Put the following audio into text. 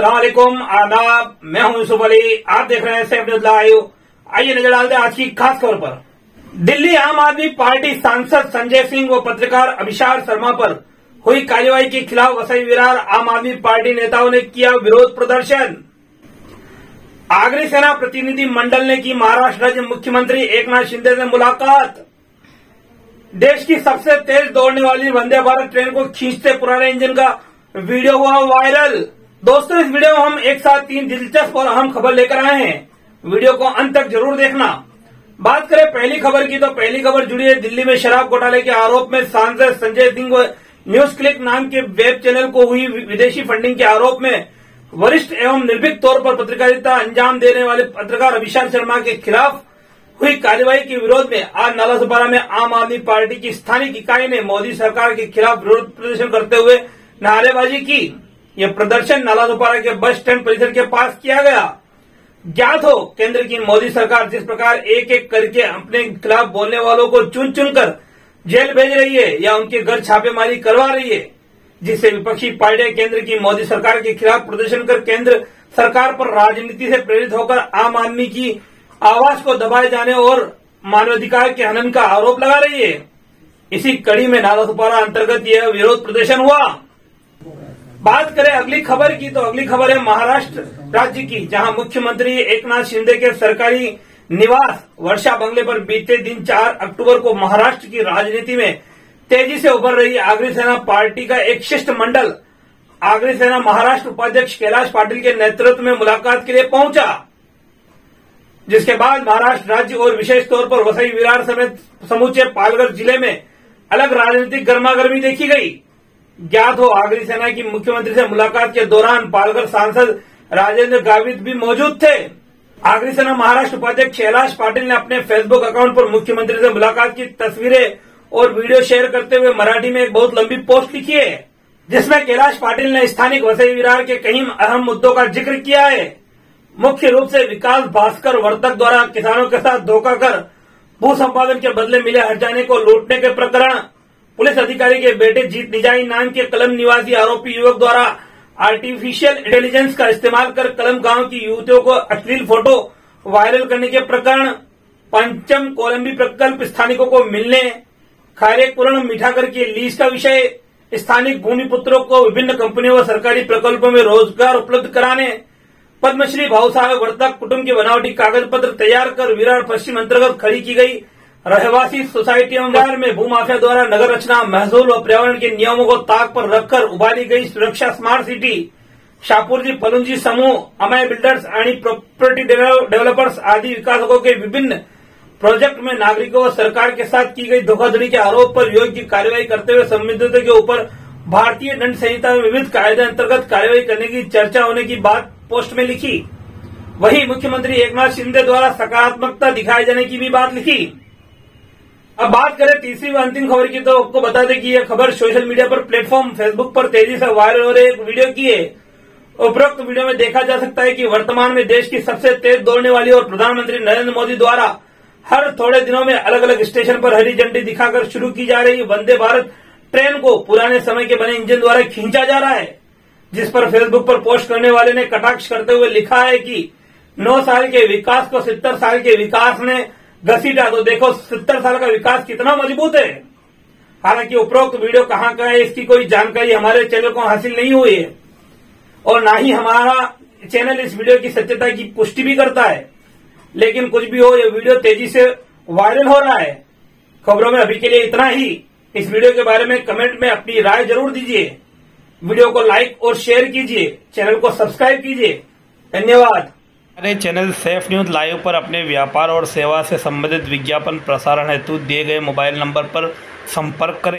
असलाकुम आदाब, मैं हूँ यूसुफ अली, आप देख रहे हैं सेफ़ लाइव आइए नज़र डालते हैं आज की खास खबर पर। दिल्ली आम आदमी पार्टी सांसद संजय सिंह व पत्रकार अभिषार शर्मा पर हुई कार्यवाही के खिलाफ वसई विरार आम आदमी पार्टी नेताओं ने किया विरोध प्रदर्शन। आगरी सेना प्रतिनिधि मंडल ने की महाराष्ट्र राज्य मुख्यमंत्री एकनाथ शिंदे से मुलाकात। देश की सबसे तेज दौड़ने वाली वंदे भारत ट्रेन को खींचते पुराने इंजन का वीडियो हुआ वायरल। दोस्तों, इस वीडियो में हम एक साथ तीन दिलचस्प और अहम खबर लेकर आए हैं। वीडियो को अंत तक ज़रूर देखना। बात करें पहली खबर की तो पहली खबर जुड़ी है दिल्ली में शराब घोटाले के आरोप में सांसद संजय सिंह न्यूज़ क्लिक नाम के वेब चैनल को हुई विदेशी फंडिंग के आरोप में वरिष्ठ एवं निर्भीक तौर पर पत्रकारिता अंजाम देने वाले पत्रकार अभिषेक शर्मा के खिलाफ हुई कार्यवाही के विरोध में आज नालासोपारा में आम आदमी पार्टी की स्थानीय इकाई ने मोदी सरकार के खिलाफ विरोध प्रदर्शन करते हुए नारेबाजी की। यह प्रदर्शन नालासोपारा के बस स्टैंड परिसर के पास किया गया। ज्ञात हो, केंद्र की मोदी सरकार जिस प्रकार एक एक करके अपने खिलाफ बोलने वालों को चुन चुनकर जेल भेज रही है या उनके घर छापेमारी करवा रही है, जिससे विपक्षी पार्टियाँ केंद्र की मोदी सरकार के खिलाफ प्रदर्शन कर केंद्र सरकार पर राजनीति से प्रेरित होकर आम आदमी की आवाज़ को दबाए जाने और मानवाधिकार के हनन का आरोप लगा रही है। इसी कड़ी में नालासोपारा अंतर्गत यह विरोध प्रदर्शन हुआ। बात करें अगली खबर की तो अगली खबर है महाराष्ट्र राज्य की, जहाँ मुख्यमंत्री एकनाथ शिंदे के सरकारी निवास वर्षा बंगले पर बीते दिन 4 अक्टूबर को महाराष्ट्र की राजनीति में तेज़ी से उभर रही आगरी सेना पार्टी का एक शिष्ट मंडल आगरी सेना महाराष्ट्र उपाध्यक्ष कैलाश पाटिल के नेतृत्व में मुलाकात के लिए पहुँचा। जिसके बाद महाराष्ट्र राज्य और विशेष तौर पर वसई विरार समेत समूचे पालघर ज़िले में अलग राजनीतिक गर्मागर्मी देखी गई। ज्ञात हो आगरी सेना की मुख्यमंत्री से मुलाकात के दौरान पालघर सांसद राजेंद्र गावित भी मौजूद थे। आगरी सेना महाराष्ट्र उपाध्यक्ष कैलाश पाटिल ने अपने फेसबुक अकाउंट पर मुख्यमंत्री से मुलाकात की तस्वीरें और वीडियो शेयर करते हुए मराठी में एक बहुत लंबी पोस्ट लिखी है, जिसमें कैलाश पाटिल ने स्थानिक वसई विरार के कई अहम मुद्दों का ज़िक्र किया है। मुख्य रूप से विकास भास्कर वर्तक द्वारा किसानों के साथ धोखा कर भू संपादन के बदले मिले हरजाने को लूटने के प्रकरण पुलिस अधिकारी के बेटे जीत निजाई नाम के कलम निवासी आरोपी युवक द्वारा आर्टिफिशियल इंटेलिजेंस का इस्तेमाल कर कलम गाँव की युवतियों को अश्लील फ़ोटो वायरल करने के प्रकरण, पंचम कोलंबी प्रकल्प स्थानिकों को मिलने खारे मीठाकर के लीज का विषय, स्थानिक भूमिपुत्रों को विभिन्न कंपनियों व सरकारी प्रकल्पों में रोज़गार उपलब्ध कराने, पद्मश्री भाऊ साहब वर्तक कुटुंब की बनावटी कागज़ पत्र तैयार कर विरार पश्चिम अंतर्गत खड़ी की गई। रहवासी सोसाइटियों में भूमाफिया द्वारा नगर रचना महसूल और पर्यावरण के नियमों को ताक पर रखकर उभारी गई सुरक्षा स्मार्ट सिटी। शाहपुरजी फलुंजी समूह, अमय बिल्डर्स आणि प्रॉपर्टी डेवलपर्स आदि विकासकों के विभिन्न प्रोजेक्ट में नागरिकों और सरकार के साथ की गई धोखाधड़ी के आरोप पर योग्य कार्यवाही करते हुए संबंधितों के ऊपर भारतीय दंड संहिता में विविध कायदे अंतर्गत कार्यवाही करने की चर्चा होने की बात पोस्ट में लिखी। वहीं मुख्यमंत्री एकनाथ शिंदे द्वारा सकारात्मकता दिखाए जाने की भी बात लिखी। अब बात करें तीसरी अंतिम खबर की तो आपको बता दें कि यह खबर सोशल मीडिया पर प्लेटफॉर्म फेसबुक पर तेज़ी से वायरल हो रही एक वीडियो की है उपरोक्त वीडियो में देखा जा सकता है कि वर्तमान में देश की सबसे तेज दौड़ने वाली और प्रधानमंत्री नरेंद्र मोदी द्वारा हर थोड़े दिनों में अलग अलग स्टेशन पर हरी झंडी दिखाकर शुरू की जा रही वंदे भारत ट्रेन को पुराने समय के बने इंजन द्वारा खींचा जा रहा है, जिस पर फेसबुक पर पोस्ट करने वाले ने कटाक्ष करते हुए लिखा है कि नौ साल के विकास को सत्तर साल के विकास ने घसीटा तो देखो, सत्तर साल का विकास कितना मज़बूत है। हालाँकि उपरोक्त वीडियो कहाँ का है, इसकी कोई जानकारी हमारे चैनल को हासिल नहीं हुई है। और ना ही हमारा चैनल इस वीडियो की सत्यता की पुष्टि भी करता है। लेकिन कुछ भी हो यह वीडियो तेज़ी से वायरल हो रहा है। खबरों में अभी के लिए इतना ही। इस वीडियो के बारे में कमेंट में अपनी राय ज़रूर दीजिए। वीडियो को लाइक और शेयर कीजिए। चैनल को सब्सक्राइब कीजिए। धन्यवाद। हमारे चैनल सेफ़ न्यूज़ लाइव पर अपने व्यापार और सेवा से संबंधित विज्ञापन प्रसारण हेतु दिए गए मोबाइल नंबर पर संपर्क करें।